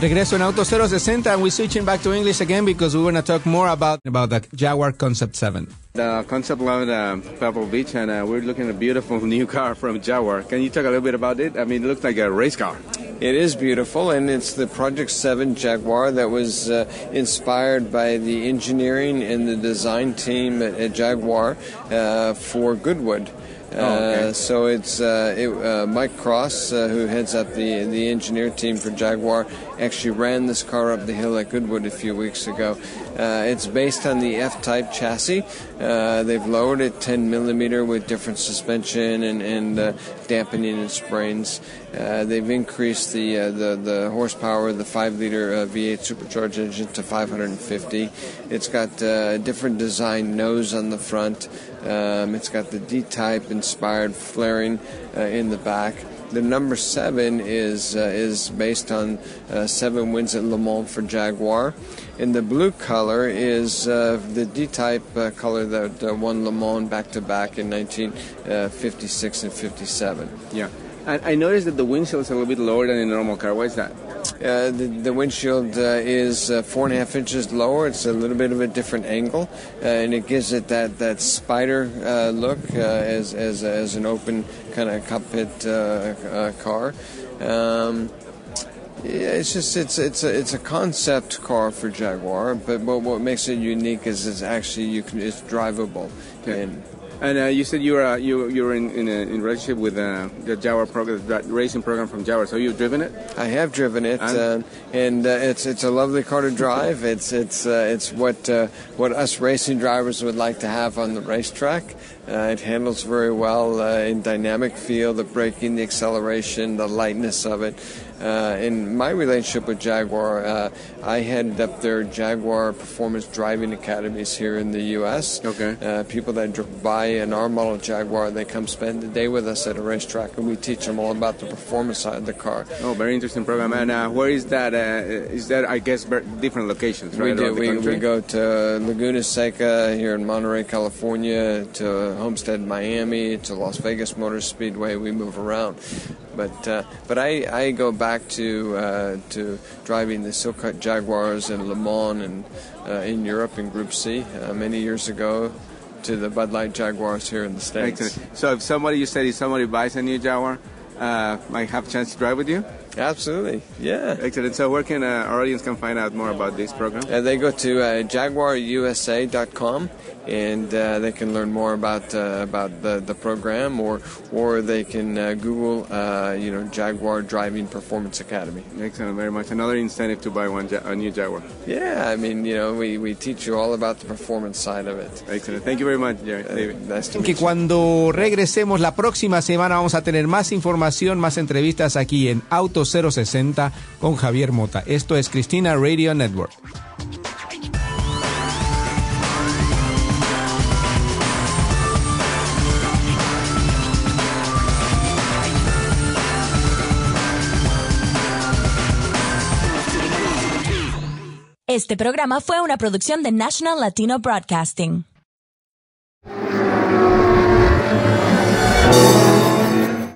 regreso en Auto 060 and we're switching back to English again because we want to talk more about, about the Jaguar Concept 7. The concept love uh, Pebble Beach, and uh, we're looking at a beautiful new car from Jaguar. Can you talk a little bit about it? I mean, it looks like a race car. It is beautiful, and it's the Project 7 Jaguar that was uh, inspired by the engineering and the design team at, at Jaguar uh, for Goodwood. Oh, okay. Uh, so it's uh, it, uh, Mike Cross, uh, who heads up the the engineer team for Jaguar, actually ran this car up the hill at Goodwood a few weeks ago. Uh, it's based on the F-type chassis. They've lowered it 10 millimeter with different suspension and, and dampening and springs. they've increased the, the the horsepower of the 5-liter V8 supercharged engine to 550. It's got a different design nose on the front. Um, it's got the D-type inspired flaring uh, in the back. The number seven is uh, is based on uh, seven wins at Le Mans for Jaguar, and the blue color is uh, the D-type uh, color that uh, won Le Mans back to back in 1956 and 57. Yeah. And I noticed that the windshield is a little bit lower than a normal car. Why is that? Uh, the, the, windshield uh, is uh, four and a half inches lower. It's a little bit of a different angle, uh, and it gives it that that spider uh, look uh, as, as as an open kind of cockpit car. Um, yeah, it's just it's it's a it's a concept car for Jaguar, but what, what makes it unique is it's actually you can it's drivable. And, and uh, you said you were uh, you you were in in, a, in relationship with uh, the Jaguar program, that racing program from Jaguar. So you've driven it? I have driven it, and, uh, and uh, it's it's a lovely car to drive. It's it's uh, it's what what us racing drivers would like to have on the racetrack. it handles very well in dynamic feel, the braking, the acceleration, the lightness of it. Uh, in my relationship with Jaguar, uh, I headed up their Jaguar Performance Driving Academies here in the U.S. Okay. Uh, people that buy an R model Jaguar, they come spend the day with us at a racetrack, and we teach them all about the performance side of the car. Oh, very interesting program. And uh, where is that? Uh, is that I guess different locations? Right, we do. We, we go to Laguna Seca here in Monterey, California, to Homestead, Miami, to Las Vegas Motor Speedway. We move around. But uh, but I, I go back to uh, to driving the Silk Jaguars in Le Mans and uh, in Europe in Group C uh, many years ago to the Bud Light Jaguars here in the states. Excellent. So if somebody you said if somebody buys a new Jaguar, uh, might have a chance to drive with you. Absolutely, yeah. Excellent. So where can uh, our audience can find out more about this program? they go to jaguarusa.com and uh, they can learn more about uh, about the, the program, or or they can uh, Google uh, you know Jaguar Driving Performance Academy. Excellent, very much. Another incentive to buy one a new Jaguar. Yeah, I mean you know we, we teach you all about the performance side of it. Excellent. Thank you very much, Jerry. Uh, David. Nice to que cuando regresemos la próxima semana vamos a tener más información, más entrevistas aquí en Auto 060 con Javier Mota. Esto es Cristina Radio Network. Este programa fue una producción de National Latino Broadcasting.